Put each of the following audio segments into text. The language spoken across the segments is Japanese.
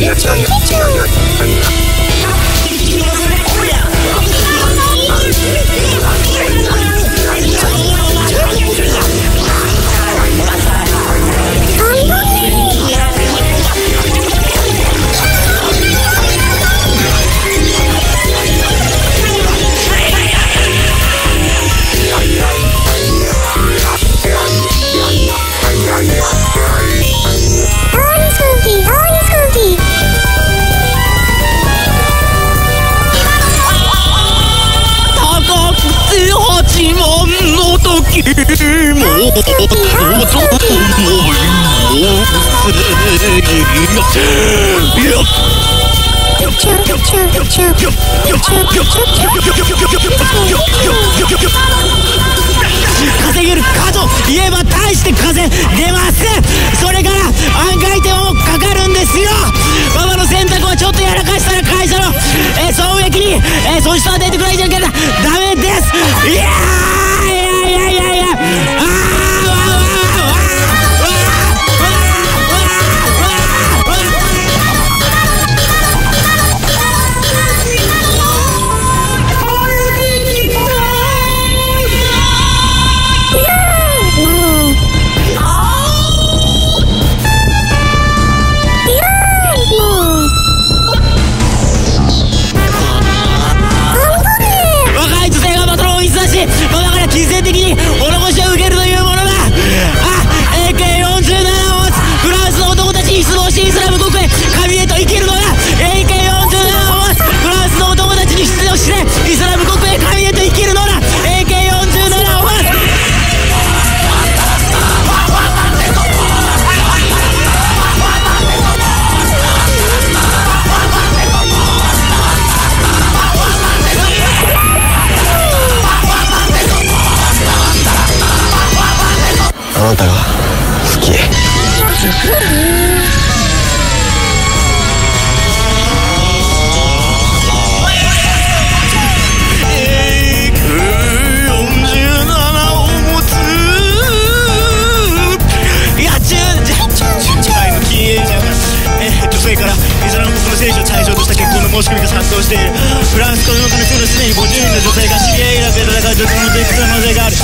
Tell you, tell you, tell you, tell you. 稼げるかと言えば大して風出ませんそれから案外手もかかるんですよ馬場の選択をちょっとやらかしたら会社の、えー、損益に、えー、損失を与えてくれじゃからダメですいやーしみと殺到しているフランスとの国すでに50人の女性がシリアイラクで戦う女性のテイク可能性がある。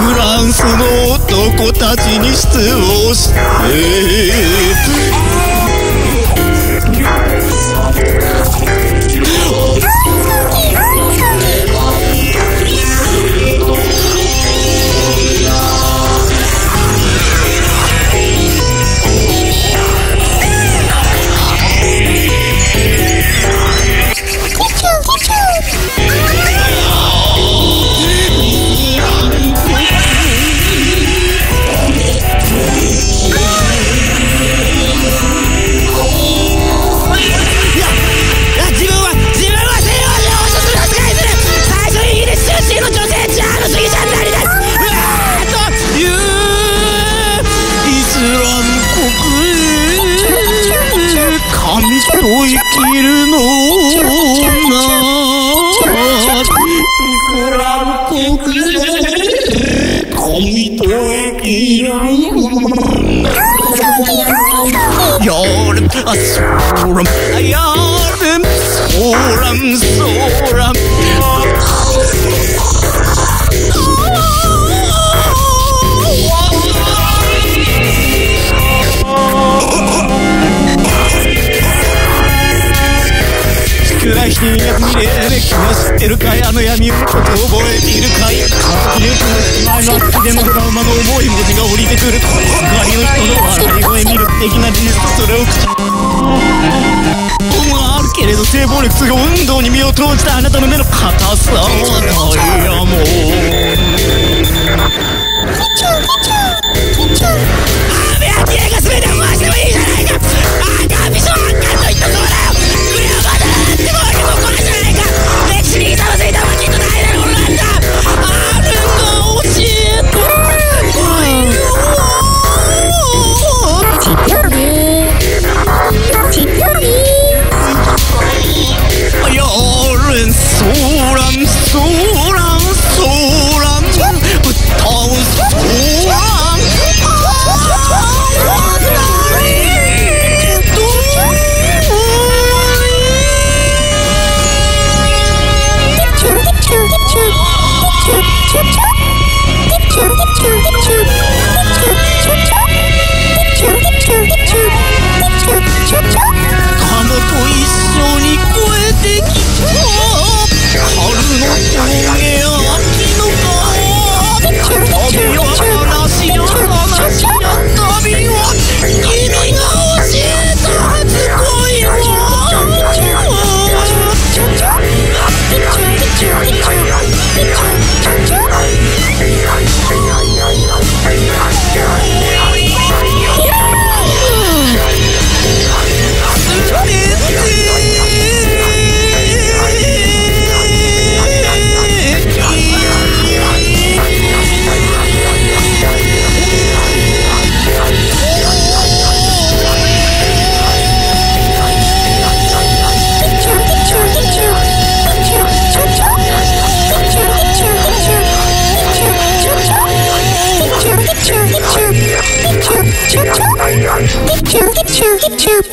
フランスの男たちに失望しているの深夜未明で気が知ってるかいあの闇をこと覚えている。かい活気力の前の厚でもトラウマの重い文字が降りてくる。隣の人の笑い声見る的な事実それを口はあるけれど性暴力する運動に身を投じたあなたの目の硬さはないやもうてきた春の声 ชุบชุบ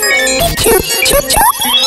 ชุบชุบชุบ